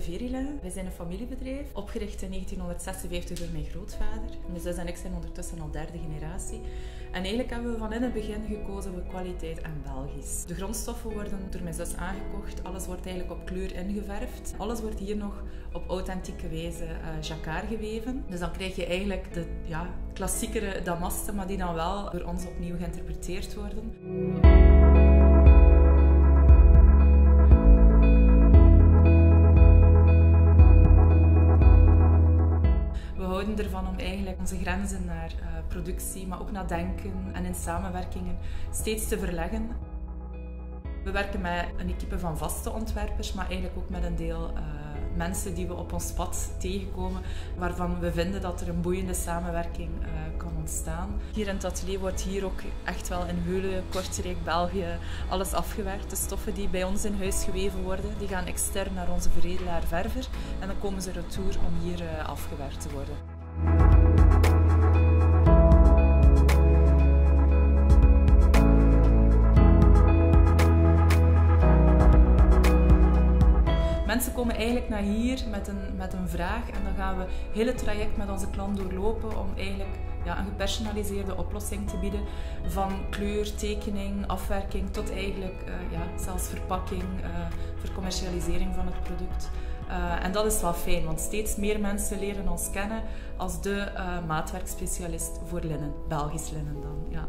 Verilinnen. Wij zijn een familiebedrijf, opgericht in 1956 door mijn grootvader. Mijn zus en ik zijn ondertussen al derde generatie. En eigenlijk hebben we van in het begin gekozen voor kwaliteit en Belgisch. De grondstoffen worden door mijn zus aangekocht. Alles wordt eigenlijk op kleur ingeverfd. Alles wordt hier nog op authentieke wijze uh, jacquard geweven. Dus dan krijg je eigenlijk de ja, klassiekere damasten, maar die dan wel door ons opnieuw geïnterpreteerd worden. Ervan om eigenlijk onze grenzen naar uh, productie, maar ook naar denken en in samenwerkingen steeds te verleggen. We werken met een equipe van vaste ontwerpers, maar eigenlijk ook met een deel uh, mensen die we op ons pad tegenkomen, waarvan we vinden dat er een boeiende samenwerking uh, kan ontstaan. Hier in het atelier wordt hier ook echt wel in Heulen, Kortrijk, België alles afgewerkt. De stoffen die bij ons in huis geweven worden, die gaan extern naar onze veredelaar verver en dan komen ze retour om hier afgewerkt te worden. Mensen komen eigenlijk naar hier met een, met een vraag en dan gaan we het hele traject met onze klant doorlopen om eigenlijk ja, een gepersonaliseerde oplossing te bieden. Van kleur, tekening, afwerking tot eigenlijk uh, ja, zelfs verpakking, uh, vercommercialisering van het product. Uh, en dat is wel fijn, want steeds meer mensen leren ons kennen als de maatwerkspecialist voor linnen, Belgisch linnen dan. Ja.